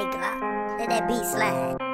Hey, Glock, let that beat slide.